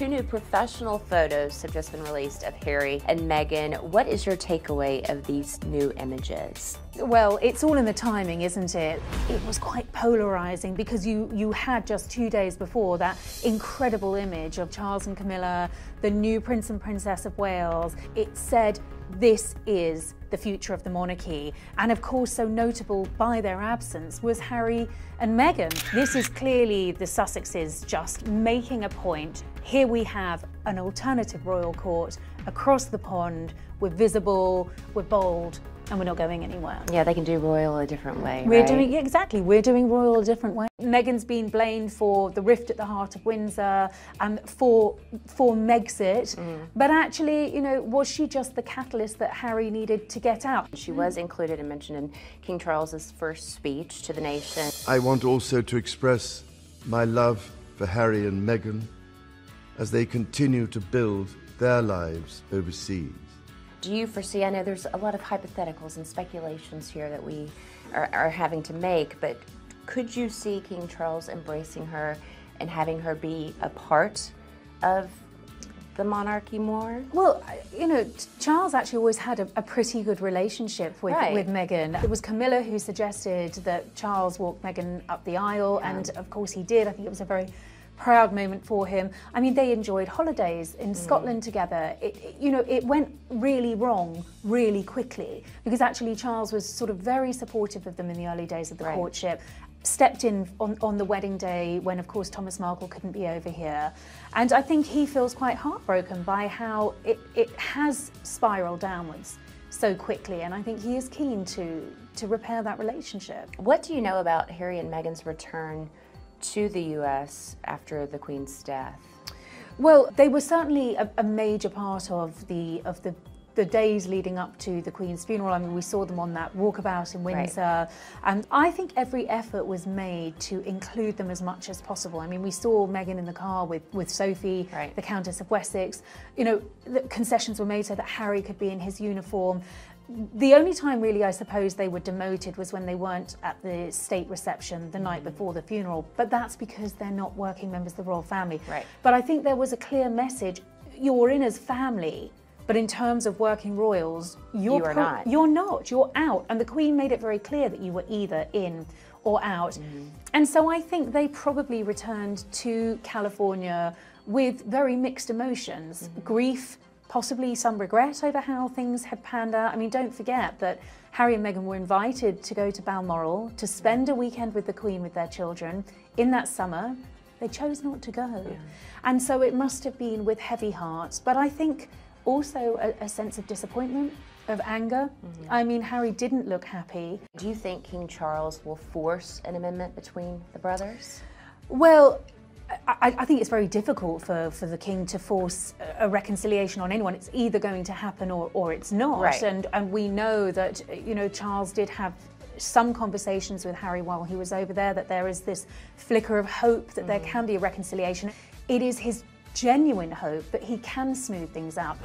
two new professional photos have just been released of Harry and Meghan. What is your takeaway of these new images? Well, it's all in the timing, isn't it? It was quite polarizing because you, you had just two days before that incredible image of Charles and Camilla, the new Prince and Princess of Wales. It said, this is the future of the monarchy. And of course, so notable by their absence was Harry and Meghan. This is clearly the Sussexes just making a point. Here we have an alternative royal court across the pond. We're visible, we're bold, and we're not going anywhere. Yeah, they can do royal a different way. We're right? doing exactly. We're doing royal a different way. Meghan's been blamed for the rift at the heart of Windsor and for for Megxit, mm. but actually, you know, was she just the catalyst that Harry needed to get out? She was included and mentioned in King Charles's first speech to the nation. I want also to express my love for Harry and Meghan as they continue to build their lives overseas do you foresee, I know there's a lot of hypotheticals and speculations here that we are, are having to make, but could you see King Charles embracing her and having her be a part of the monarchy more? Well, you know, Charles actually always had a, a pretty good relationship with, right. with Meghan. It was Camilla who suggested that Charles walk Meghan up the aisle, yeah. and of course he did. I think it was a very proud moment for him. I mean, they enjoyed holidays in mm. Scotland together. It, it, you know, it went really wrong really quickly because actually Charles was sort of very supportive of them in the early days of the right. courtship stepped in on, on the wedding day when, of course, Thomas Markle couldn't be over here. And I think he feels quite heartbroken by how it, it has spiraled downwards so quickly. And I think he is keen to, to repair that relationship. What do you know about Harry and Meghan's return to the US after the Queen's death? Well, they were certainly a, a major part of the of the the days leading up to the Queen's funeral. I mean, we saw them on that walkabout in Windsor. Right. And I think every effort was made to include them as much as possible. I mean, we saw Meghan in the car with, with Sophie, right. the Countess of Wessex. You know, the concessions were made so that Harry could be in his uniform the only time really I suppose they were demoted was when they weren't at the state reception the night before the funeral. But that's because they're not working members of the royal family. Right. But I think there was a clear message you're in as family but in terms of working royals you're you not. you're not. You're out. And the queen made it very clear that you were either in or out. Mm. and so I think they probably returned to California with very mixed emotions. Mm. grief possibly some regret over how things had panned out. I mean, don't forget that Harry and Meghan were invited to go to Balmoral to spend a weekend with the Queen with their children in that summer. They chose not to go. Yeah. And so it must have been with heavy hearts, but I think also a, a sense of disappointment, of anger. Mm -hmm. I mean, Harry didn't look happy. Do you think King Charles will force an amendment between the brothers? Well, I, I, think it's very difficult for, for the king to force a reconciliation on anyone. It's either going to happen or, or it's not. Right. And, and we know that, you know, Charles did have some conversations with Harry while he was over there, that there is this flicker of hope that mm. there can be a reconciliation. It is his genuine hope that he can smooth things out.